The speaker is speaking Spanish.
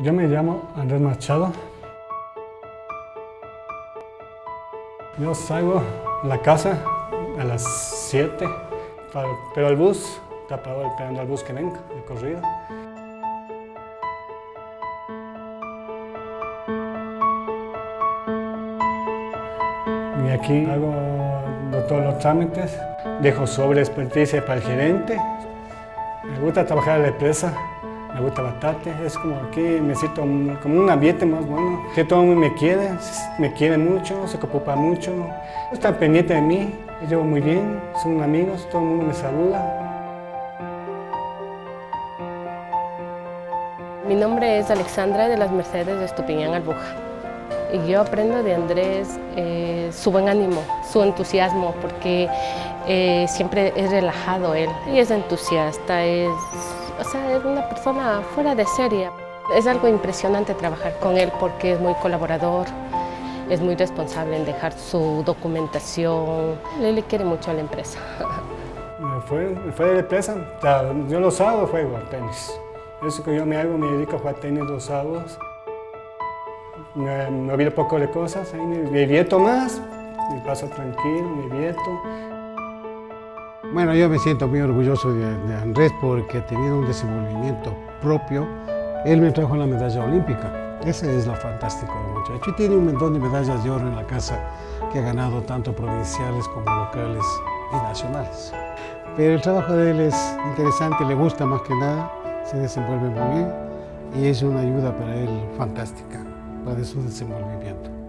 Yo me llamo Andrés Machado. Yo salgo a la casa a las 7, pero el bus está parado esperando al bus que venga, de corrido. Y aquí hago todos los trámites, dejo sobre experticia para el gerente. Me gusta trabajar en la empresa, me gusta bastante, es como aquí me siento como un ambiente más bueno, que todo el mundo me quiere, me quiere mucho, se preocupa mucho, están pendientes de mí, llevo muy bien, son amigos, todo el mundo me saluda. Mi nombre es Alexandra de las Mercedes de Estupiñán Albuja. Y yo aprendo de Andrés eh, su buen ánimo, su entusiasmo, porque eh, siempre es relajado él. Y es entusiasta, es, o sea, es una persona fuera de serie. Es algo impresionante trabajar con él porque es muy colaborador, es muy responsable en dejar su documentación. Él le quiere mucho a la empresa. Me fue, me fue de la empresa, yo los sábados juego tenis. Eso que yo me hago, me dedico a jugar tenis los sábados me, me olvido poco de cosas, ahí me, divierto más, me paso tranquilo, me divierto. Bueno, yo me siento muy orgulloso de, Andrés porque ha tenido un desenvolvimiento propio. Él me trajo la medalla olímpica. Ese es lo fantástico del muchacho. Y tiene un montón de medallas de oro en la casa que ha ganado tanto provinciales como locales y nacionales. Pero el trabajo de él es interesante, le gusta más que nada, se desenvuelve muy bien y es una ayuda para él fantástica para su desenvolvimiento.